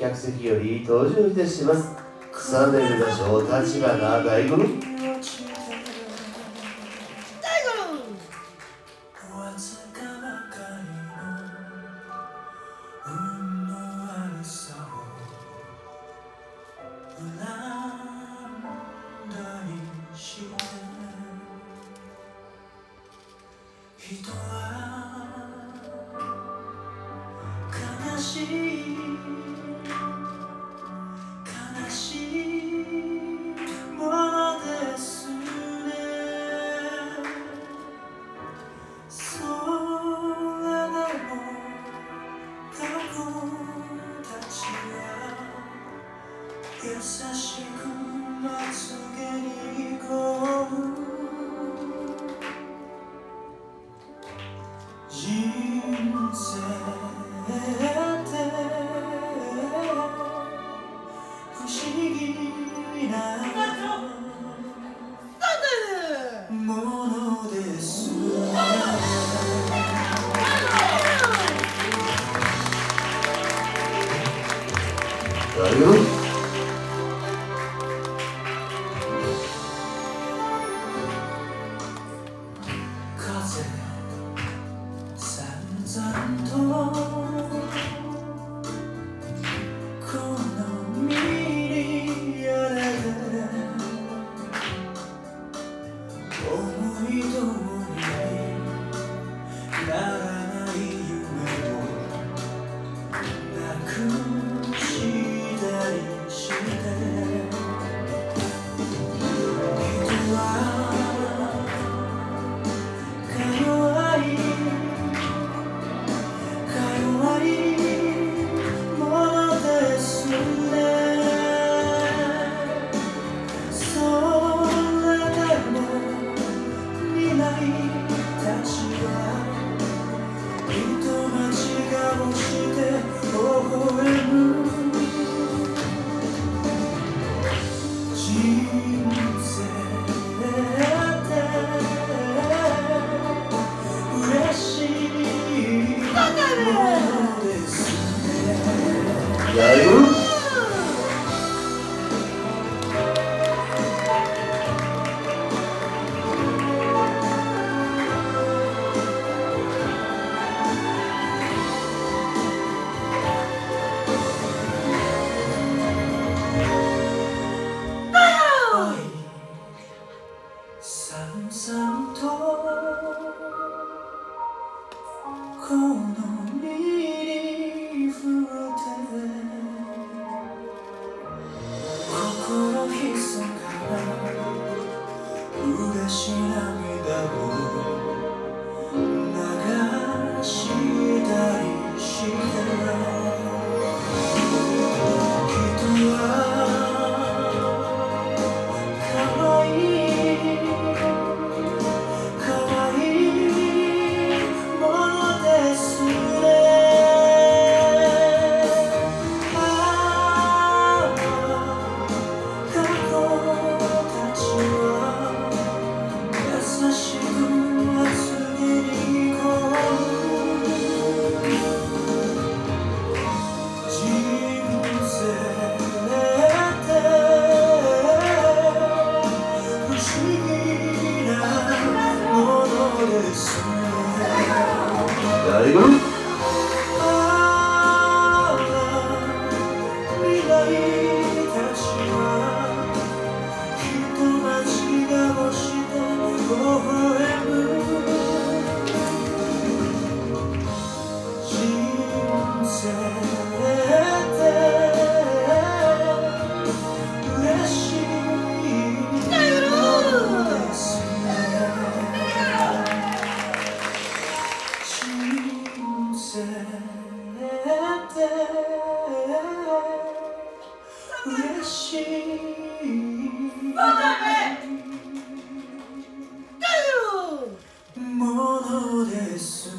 客席より登場いたします。草デル座長立花大五郎人は悲しい。優しくまつげにこう人生って不思議なものです Are? 三盏灯 E aí? 心が見た paradigma. おいに入りです。